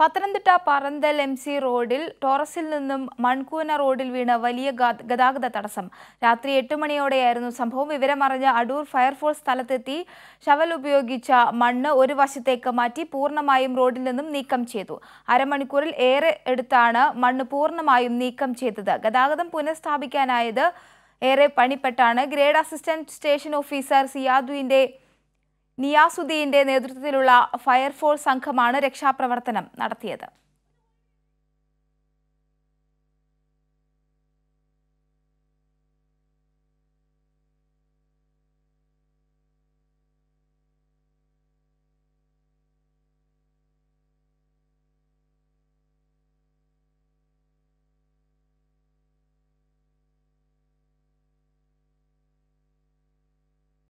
Pathanamthitta Paranthal M C റോഡിൽ ടോറസിൽ നിന്നും മൺകൂന റോഡിൽ വീണ വലിയ ഗതാഗത തടസ്സം. രാത്രി എട്ട് മണിയോടെയായിരുന്നു സംഭവം. വിവരമറിഞ്ഞ അടൂർ ഫയർഫോഴ്സ് സ്ഥലത്തെത്തി ശവൽ ഉപയോഗിച്ച മണ്ണ് ഒരു വശത്തേക്ക് മാറ്റി പൂർണമായും റോഡിൽ നിന്നും നീക്കം ചെയ്തു. അരമണിക്കൂറിൽ ഏറെ എടുത്താണ് മണ്ണ് പൂർണമായും നീക്കം ചെയ്തത്. ഗതാഗതം പുനഃസ്ഥാപിക്കാനായത് ഏറെ പണിപ്പെട്ടാണ്. ഗ്രേഡ് അസിസ്റ്റന്റ് സ്റ്റേഷൻ ഓഫീസർ സിയാദുവിന്റെ നിയാസുദ്ദീന്റെ നേതൃത്വത്തിലുള്ള ഫയർഫോഴ്സ് സംഘമാണ് രക്ഷാപ്രവർത്തനം നടത്തിയത്.